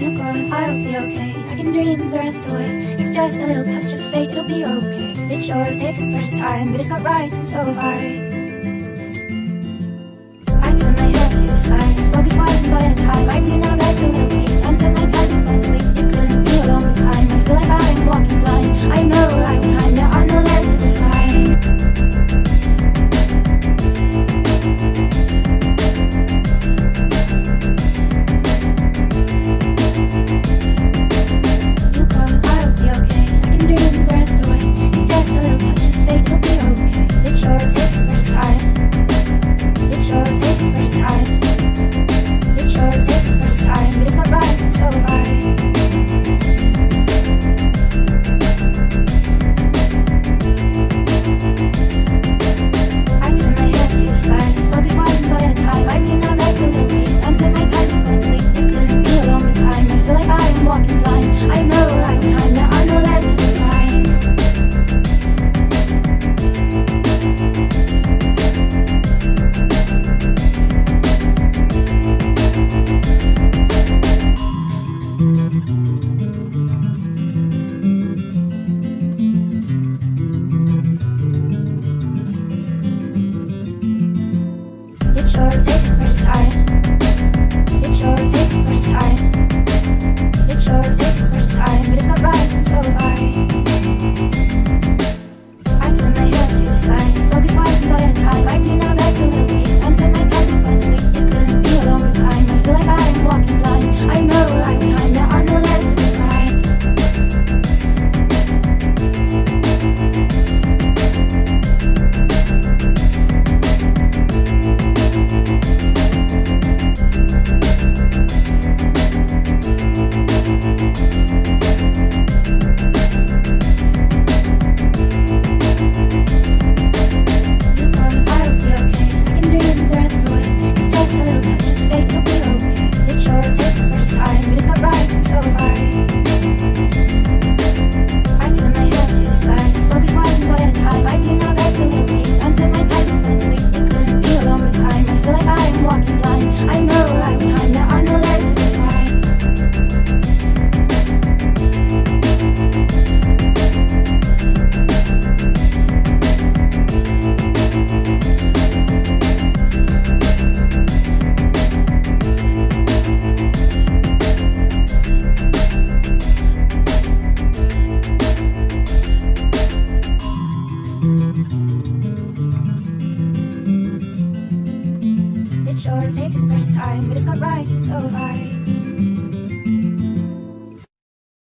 you gone, I'll be okay. I can dream the rest away. It's just a little touch of fate, it'll be okay. It sure takes its precious time, but it's got rights and so have I. I turn my head to the sky, focus one foot at a time. I do now. for taste. sure it takes its much time, but it's got right, so have I.